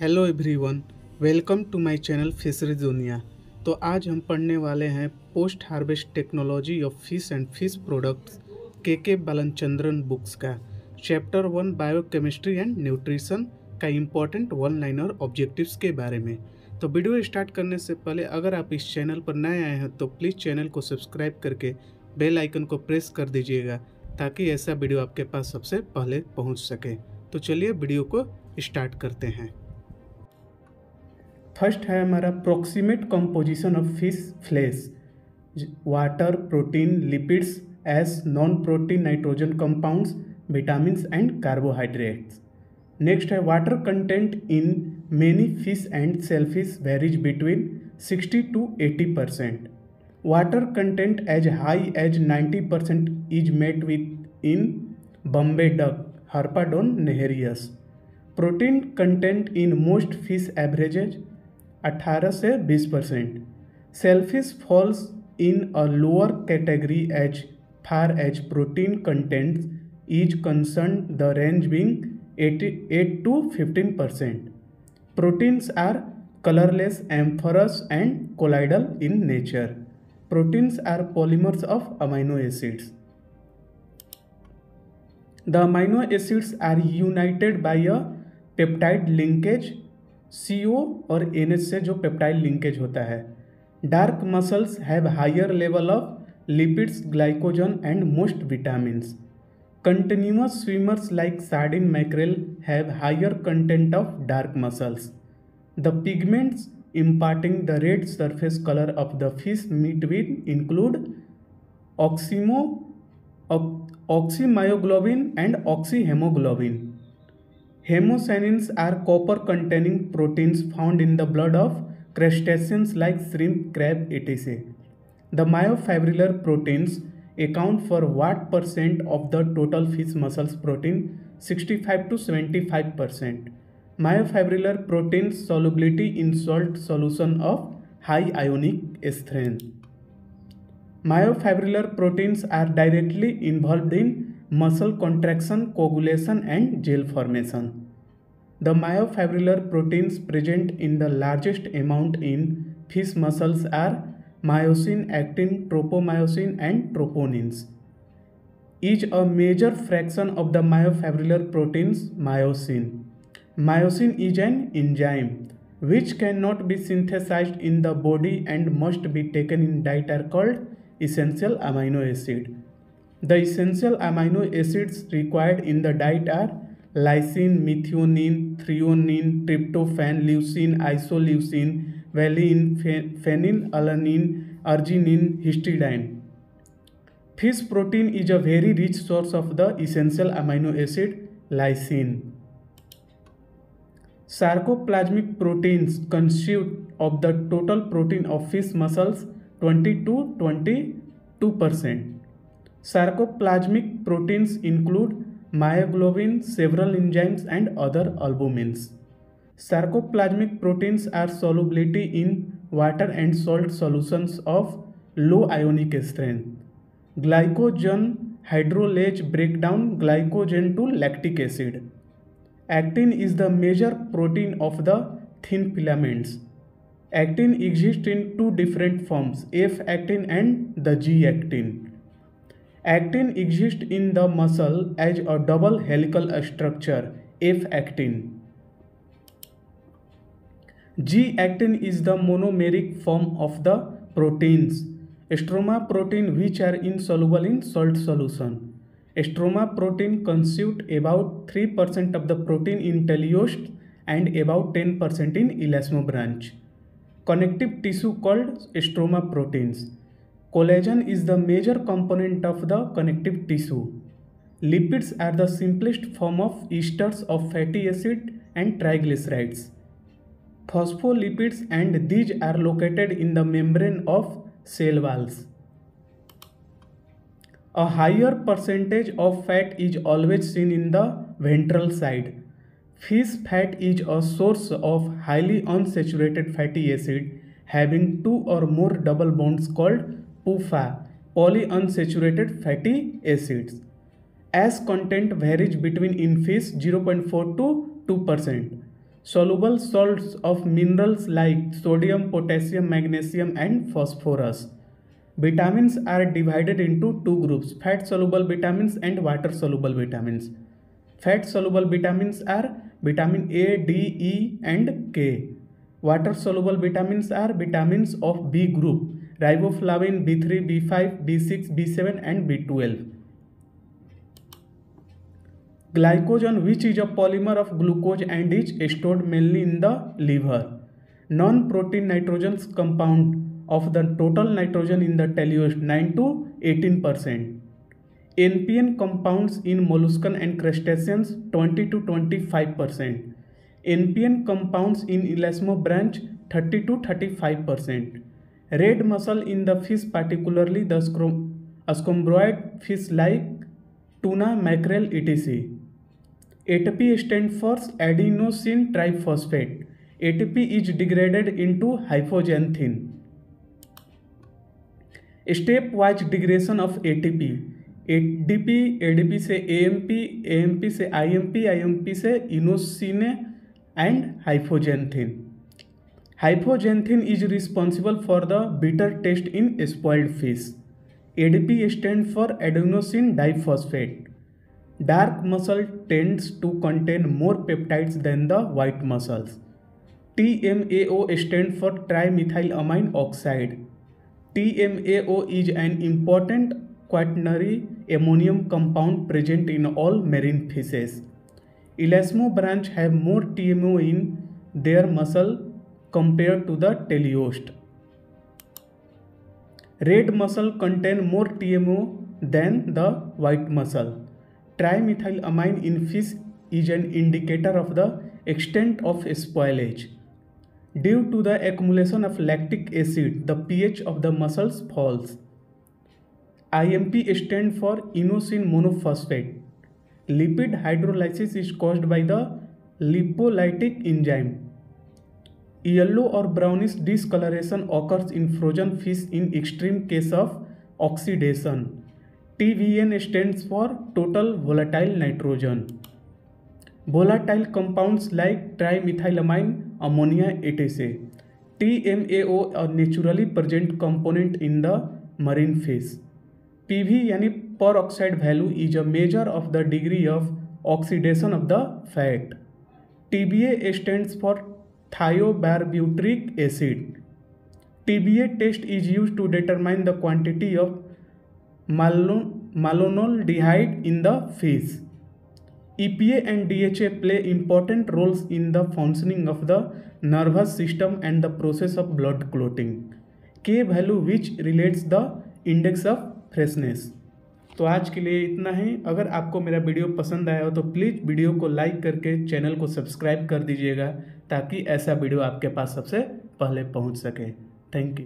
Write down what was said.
Hello everyone, welcome to my channel fishery दुनिया। तो आज हम पढ़ने वाले हैं post harvest technology of fish and fish products K K Balachandran books का। Chapter one, biochemistry and nutrition का इम्पोर्टेंट वन लाइनर ऑब्जेक्टिव्स के बारे में। तो वीडियो स्टार्ट करने से पहले अगर आप इस चैनल पर नए आए हैं तो प्लीज़ चैनल को सब्सक्राइब करके बेल आइकन को प्रेस कर दीजिएगा, ताकि ऐसा वीडियो आपके पास सबसे पहले पहुँच सके। तो चलिए वीडियो को स्टार्ट करते हैं। फ़र्स्ट है हमारा proximate composition of fish flesh water protein lipids ash non protein nitrogen compounds vitamin and carbohydrates next है water content in many fish and shellfish varies between 60 to 80 percent water content as high as 90 percent is met with in Bombay duck Harpadon nehereus protein content in most fish averages 18 से 20 percent selfish falls in a lower category as far as protein content is concern the range Bing 8 to 15 percent. Proteins are colorless, amorphous, and colloidal in nature. Proteins are polymers of amino acids. The amino acids are united by a peptide linkage C O और N H से जो peptide linkage होता है। Dark muscles have higher level of lipids, glycogen and most vitamin continuous swimmers like sardine mackerel have higher content of dark muscles. The pigments imparting the red surface colour of the fish meat when include oxymo oxymyoglobin and oxyhaemoglobin Hemocyanins are copper containing proteins found in the blood of crustaceans like shrimp, crab, etc. The myofibrillar proteins account for what percent of the total fish muscles protein? 65 to 75 percent. Myofibrillar proteins solubility in salt solution of high ionic strength myofibrillar proteins are directly involved in muscle contraction coagulation and gel formation the myofibrillar proteins present in the largest amount in fish muscles are myosin, actin, tropomyosin and troponins. Each a major fraction of the myofibrillar proteins myosin. Myosin is an enzyme which cannot be synthesized in the body and must be taken in diet are called essential amino acid. The essential amino acids required in the diet are lysine, methionine, threonine, tryptophan, leucine, isoleucine, valine, phenylalanine, arginine, histidine. Fish protein is a very rich source of the essential amino acid lysine. Sarcoplasmic proteins constitute of the total protein of fish muscles 20 to 22 percent. Sarcoplasmic proteins include myoglobin, several enzymes and other albumins. Sarcoplasmic proteins are solubility in water and salt solutions of low ionic strength. Glycogen hydrolase breakdown glycogen to lactic acid. Actin is the major protein of the thin filaments. Actin exists in two different forms, F-actin and the G-actin. Actin exists in the muscle as a double helical structure, F-actin. G-actin is the monomeric form of the proteins. Stroma protein which are insoluble in salt solution. Stroma protein constitute about 3% of the protein in teleost and about 10% in elasmobranch. Connective tissue called stroma proteins. Collagen is the major component of the connective tissue. Lipids are the simplest form of esters of fatty acid and triglycerides. Phospholipids and these are located in the membrane of cell walls. A higher percentage of fat is always seen in the ventral side. Fish fat is a source of highly unsaturated fatty acid having two or more double bonds called PUFA, polyunsaturated fatty acids. As content varies between in fish 0.4 to 2%. soluble salts of minerals like sodium potassium magnesium and phosphorus vitamins are divided into two groups fat soluble vitamins and water soluble vitamins fat soluble vitamins are vitamin a d e and k water soluble vitamins are vitamins of b group riboflavin b3 b5 b6 b7 and b12 Glycogen which is a polymer of glucose and is stored mainly in the liver. Non-protein nitrogen compound of the total nitrogen in the teleost 9 to 18%. NPN compounds in molluscan and crustaceans 20 to 25%. NPN compounds in elasmobranch 30 to 35%. Red muscle in the fish particularly the scombroid fish like tuna mackerel etc ATP stand for adenosine triphosphate ATP is degraded into hypoxanthine step wise degradation of A T P A ATP ADP ADP से M P M P से I M P I M P से inosine and hypoxanthine Hypoxanthine is responsible for the bitter taste in spoiled fish. ADP stands for adenosine diphosphate. Dark muscle tends to contain more peptides than the white muscles. TMAO stands for trimethylamine oxide. TMAO is an important quaternary ammonium compound present in all marine fishes. Elasmobranch have more TMAO in their muscle compare to the teleost red muscle contain more T TMO than the white muscle trimethylamine in fish is an indicator of the extent of spoilage due to the accumulation of lactic acid the P H of the muscles falls I M P stand for inosine monophosphate lipid hydrolysis is cause by the lipolytic enzyme Yellow or brownish discoloration occurs in frozen fish in extreme case of oxidation. TVN stands for total volatile nitrogen. Volatile compounds like trimethylamine, ammonia, etc. TMAO a naturally present component in the marine fish. PV यानी peroxide value is a measure of the degree of oxidation of the fat. TBA stands for thiobarbituric acid. TBA test is used to determine the quantity of malonaldehyde in the fish. EPA and DHA play important roles in the functioning of the nervous system and the process of blood clotting. K value which relates the index of freshness. तो आज के लिए इतना ही। अगर आपको मेरा video पसंद आया हो तो प्लीज़ वीडियो को लाइक करके चैनल को सब्सक्राइब कर दीजिएगा, ताकि ऐसा वीडियो आपके पास सबसे पहले पहुँच सके। Thank you.